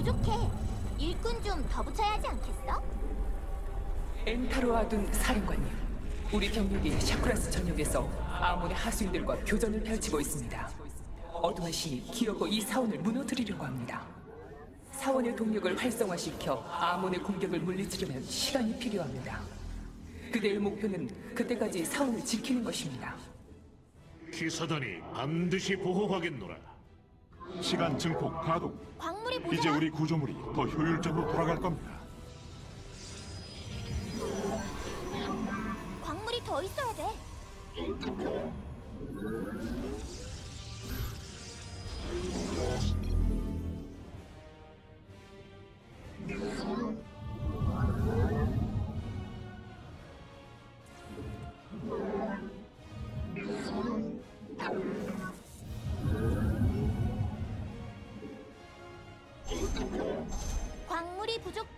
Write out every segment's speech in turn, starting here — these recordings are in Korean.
부족해. 일꾼 좀 더 붙여야 하지 않겠어? 엔타로 아둔 사령관님, 우리 병력이 샤쿠라스 전역에서 아몬의 하수인들과 교전을 펼치고 있습니다. 어둠의 신이 기어코 이 사원을 무너뜨리려고 합니다. 사원의 동력을 활성화시켜 아몬의 공격을 물리치려면 시간이 필요합니다. 그대의 목표는 그때까지 사원을 지키는 것입니다. 기사단이 반드시 보호하겠노라. 시간 증폭 가동. 광 물이 모자라. 이제 우리 구조물이 더 효율적으로 돌아갈 겁니다. 광물이 더 있어야 돼.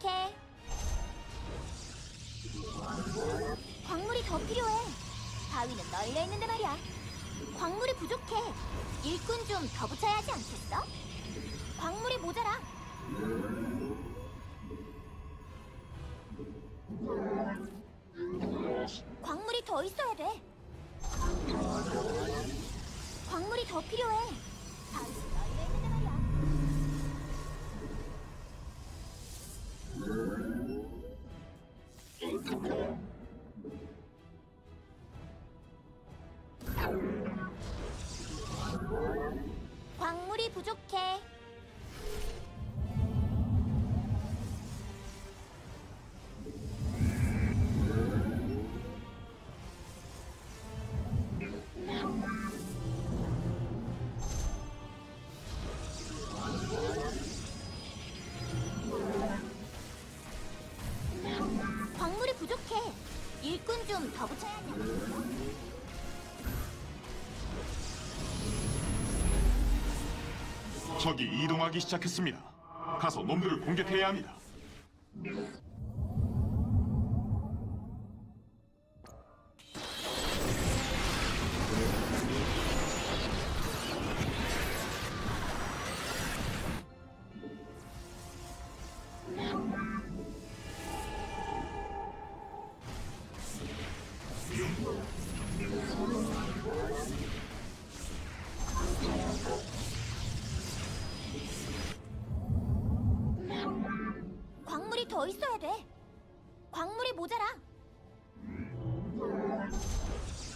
부족해. 광물이 더 필요해. 바위는 널려 있는데 말이야. 광물이 부족해. 일꾼 좀 더 붙여야 하지 않겠어? 광물이 모자라. 광물이 더 있어야 돼. 광물이 더 필요해. 광물이 부족해. 적이 이동하기 시작했습니다. 가서 놈들을 공격해야 합니다.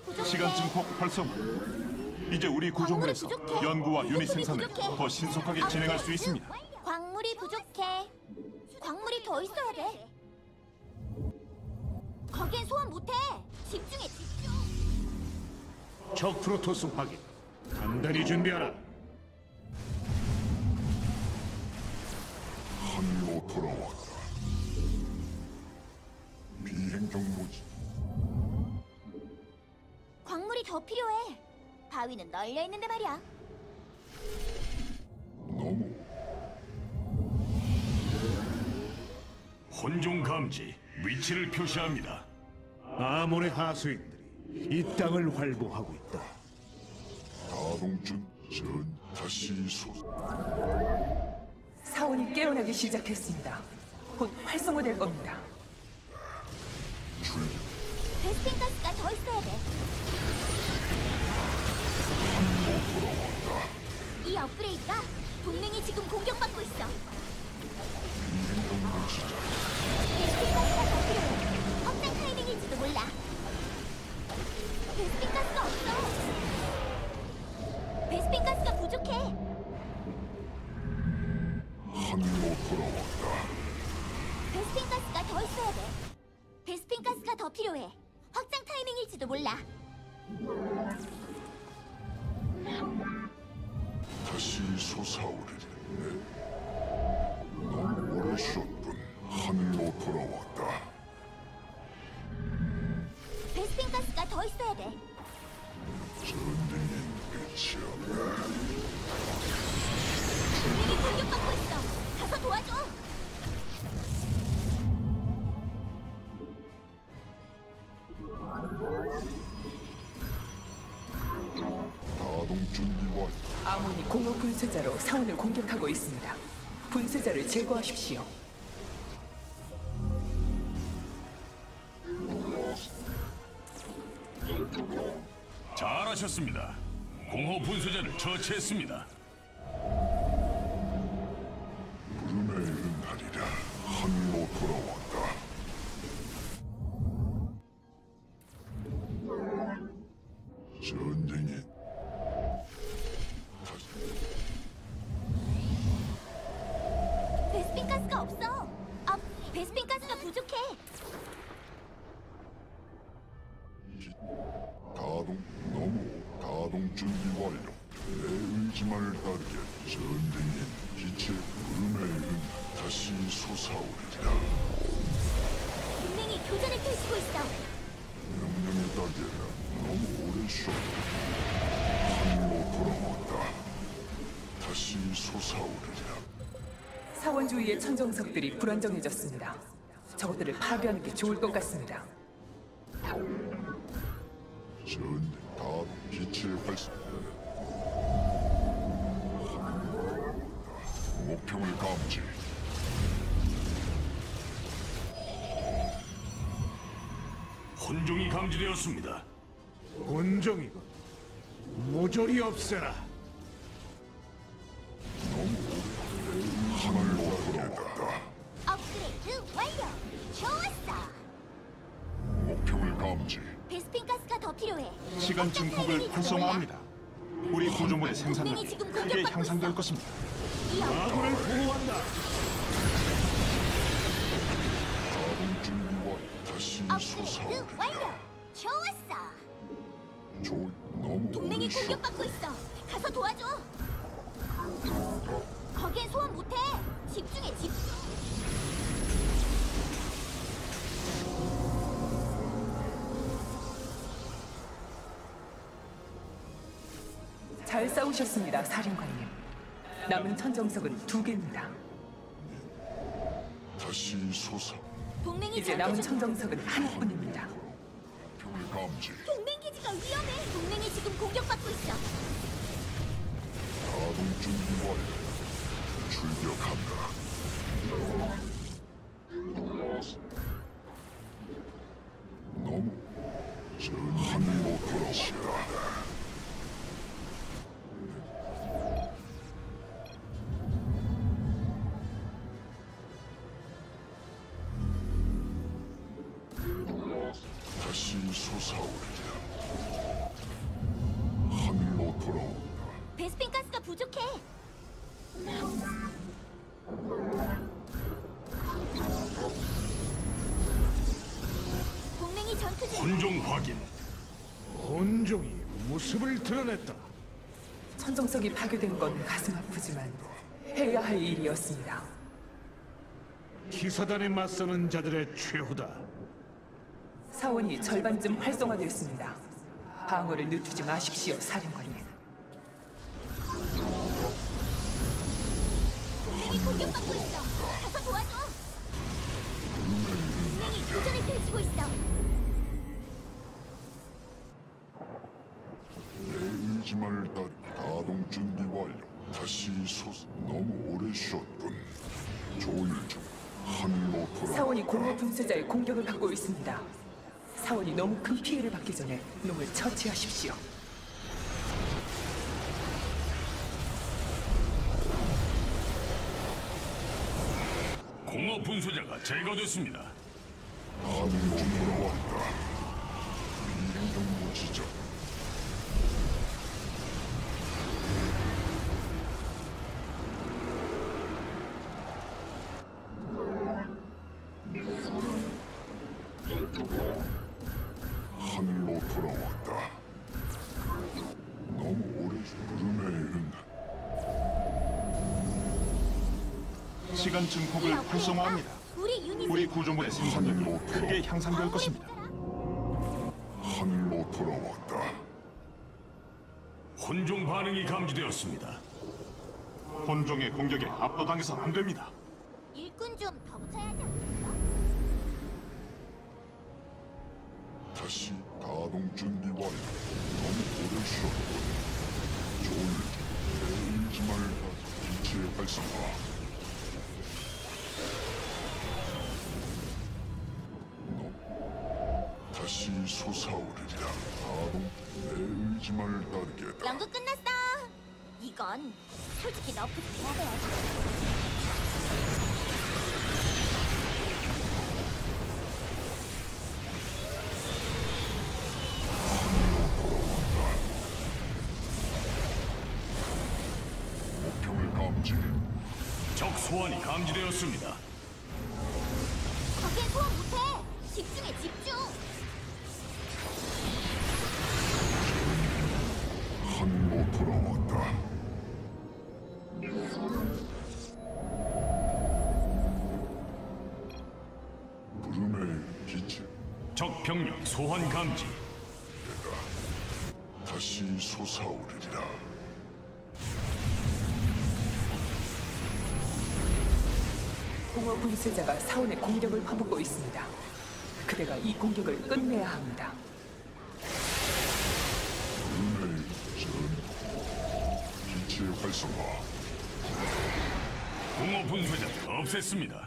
광물이 부족해. 시간 증폭 활성화. 이제 우리 구조물에서 부족해. 연구와 유닛 생산을 부족해. 더 신속하게 진행할 수 있습니다. 광물이 부족해. 광물이 더 있어야 돼. 거긴 소환 못해. 집중해, 집중. 적 프로토스 확인. 단단히 준비하라. 광물이 더 필요해. 바위는 널려 있는데 말이야. 너무 혼종 감지 위치를 표시합니다. 아몬의 하수인들이 이 땅을 활보하고 있다. 가동준 전 다시 소. 사원이 깨어나기 시작했습니다. 곧 활성화될 겁니다. 베스핀 가스가 더 있어야 돼. 이 업그레이드가 동맹이 지금 공격받고 있어. 베스핀 가스가 더 필요해. 확장 타이밍일지도 몰라. 베스핀 가스 분쇄자로 사원을 공격하고 있습니다. 분쇄자를 제거하십시오. 잘하셨습니다. 공허 분쇄자를 처치했습니다. 은하리라. 하늘로 돌아왔 너무 오래 쉬었다. 하늘로 돌아왔다. 다시 솟아오르리라. 사원 주위의 천정석들이 불안정해졌습니다. 저것들을 파괴하는 게 좋을 것 같습니다. 가동 빛의 발사. 목표를 감지. 혼종이 감지되었습니다. 본종이고 모조리 없애라. 업그레이드 완료. 좋았어. 목표를 감지. 베스핀 가스가 더 필요해. 시간 증폭을 활성화합니다. 우리 구조물의 생산력이 지금 크게 공격받고 향상될 있어. 것입니다. 이 업- 아군을 보호한다. 다시 업그레이드 솟아오르리라. 완료. 좋았어. 조 너무 동맹이 오래 쉬었다. 공격받고 있어. 가서 도와줘. 거기엔 소환 못해. 집중해, 집중. 잘 싸우셨습니다, 사령관님. 남은 천정석은 두 개입니다. 다시 솟아. 동맹이 이제 남은 중. 천정석은 하나뿐입니다. 감지. 동맹 기지가 위험해. 동맹이 지금 공격받고 있어. 가동 준비 완료. 출격한다. 너무 전 하늘로 돌아왔 드러냈다. 천정석이 파괴된 건 가슴 아프지만 해야 할 일이었습니다. 기사단에 맞서는 자들의 최후다. 사원이 절반쯤 활성화됐습니다. 방어를 늦추지 마십시오, 사령관님. 동맹이 공격받고 있어. 가서 도와줘. 동맹이 교전을 펼치고 있어. 내 의지만을 따르 가동 준비 완료. 다시 솟 너무 오래 쉬었군. 조일 중 하늘로 돌아. 사원이 공허 분쇄자의 공격을 받고 있습니다. 사원이 너무 큰 피해를 받기 전에 놈을 처치하십시오. 공허 분쇄자가 제거됐습니다. 하늘로 돌아왔다. 비행 경보 지점. 시간 증폭을 야, 활성화합니다. 우리 구조물의 생산력이 크게 향상될 것입니다. 하늘로 돌아왔다. 혼종 반응이 감지되었습니다. 혼종의 공격에 압도당해서 안 됩니다. 일꾼 좀 더 붙여야 하지 않겠어? 다시 가동 준비 완료. 조일 중 내일지 말다. 빛의 활성화. 다시 솟아오르리라. 가동 내 의지만을 따르겠다. 연구 끝났어. 이건 솔직히 너프도 해야 돼. 목표를 감지. 적 소환이 감지되었습니다. 적 병력 소환 감지. 다시 솟아오르리라. 공허 분쇄자가 사원의 공격을 퍼붓고 있습니다. 그대가 이 공격을 끝내야 합니다. 부름의 전 빛의 활성화. 공허 분쇄자를 없앴습니다.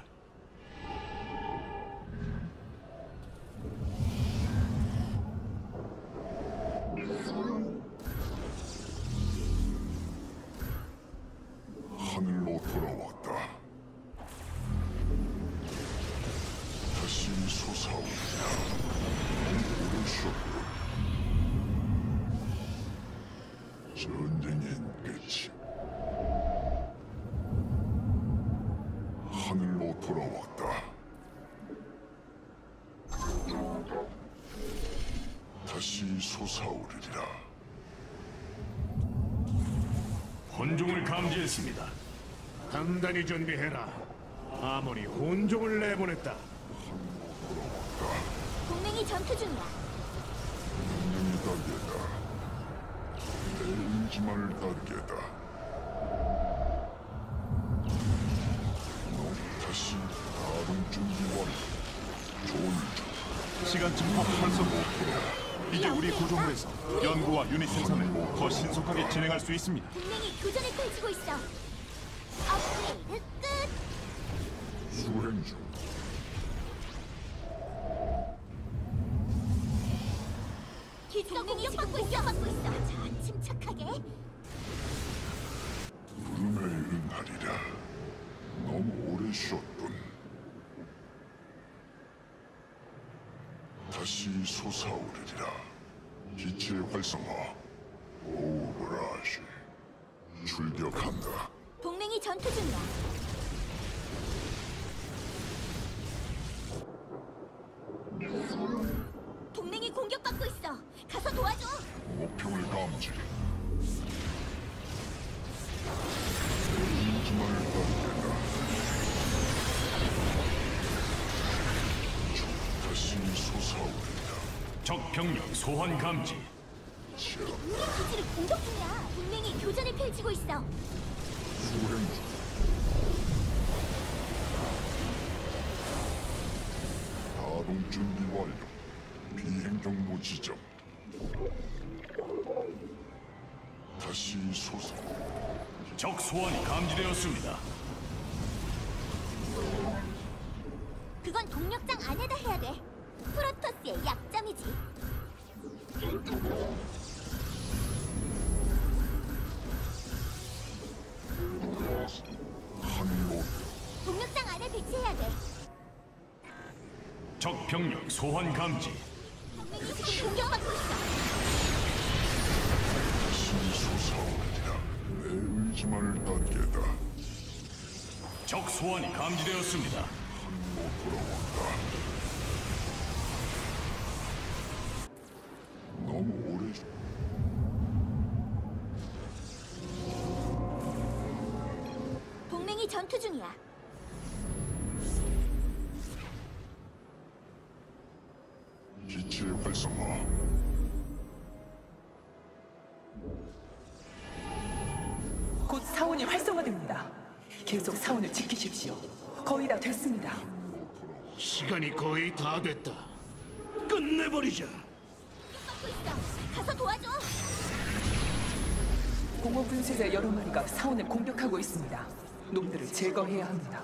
솟아오르리라. 혼종을 감지했습니다. 단단히 준비해라. 아몬이 혼종을 내보냈다. 동맹이 전투 중이야. 명령이 따르겠다. 내 의지만을 따르겠다. 너 다시 가동 준비 완료. 좋은 중. 시간 증폭 활성화. 이제 우리 구조물에서 연구와 유닛 생산을 더 신속하게 진행할 수 있습니다. 동맹이 교전을 펼치고 있어. 업그레이드 끝. 수행 중. 기지가 공격받고 있어. 받고 있어. 자, 침착하게. 부름에 응하리라. 너무 오래 쉬었군. 다시 솟아오르리라. 빛의 활성화. 오브라시. 출격한다. 동맹이 전투 중이야. 병력 소환 감지. 자, 우리 기지를 공격 중이야. 동맹이 교전을 펼치고 있어. 수행 중. 가동 준비 완료. 비행 경보 지점. 다시 솟아. 적 소환이 감지되었습니다. 적 병력 소환 감지. 동맹이 지금 공격받고 있어. 다시 솟아오르리라. 내 의지만을 따르겠다. 적 소환이 감지되었습니다. 돌아왔다. 너무 오래 쉬- 동맹이 전투 중이야. 다 됐다. 끝내버리자. 가서 도와줘. 공허 분쇄자 여러 마리가 사원을 공격하고 있습니다. 놈들을 제거해야 합니다.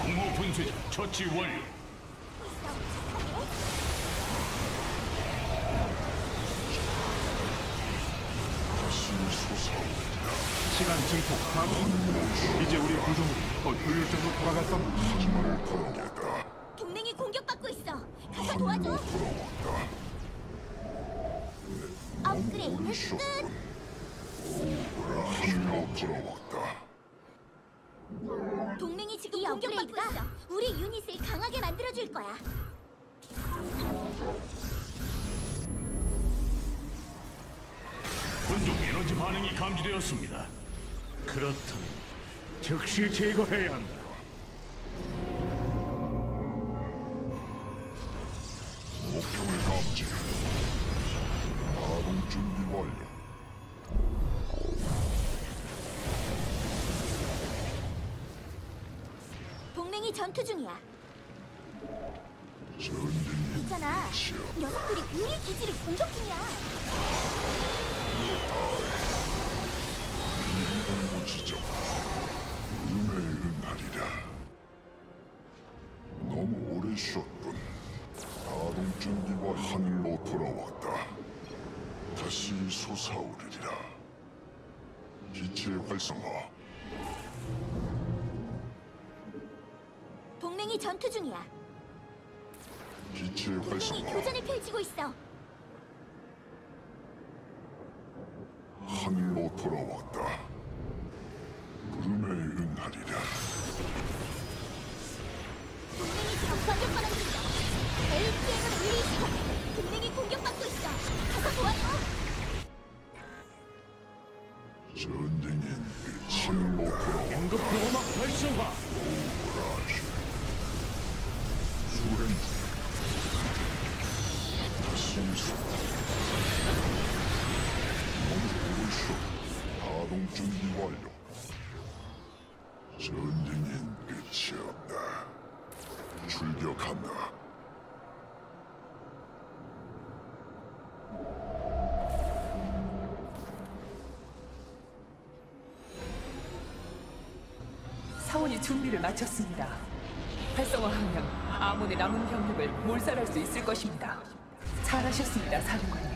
공허 분쇄자 처치 완료. 시간 증폭 가동. 이제 우리 구조물이 더 효율적으로 돌아갈 겁니다. 힘을 더하겠다 동맹이 공격받고 있어. 가서 도와줘. 돌아왔다 업그레이드 끝. 힘으로 돌아왔다 동맹이 지금 공격받고 있어. 우리 유닛을 강하게 만들어줄 거야. 군중 에너지 반응이 감지되었습니다. 그렇다면 즉시 제거해야 한다. 목표를 감지 가동 준비 완료 동맹이 전투 중이야. 전쟁이 있잖아. 녀석들이 우리 기지를 공격 중이야. 솟아오르리라 기체 활성화 동맹이 전투 중이야. 기체 동맹이 활성화 교전을 펼치고 있어. 하늘로 돌아왔다. 구름의 은하리라. 준비를 마쳤습니다. 활성화하면 아몬의 남은 병력을 몰살할 수 있을 것입니다. 잘하셨습니다, 사령관님.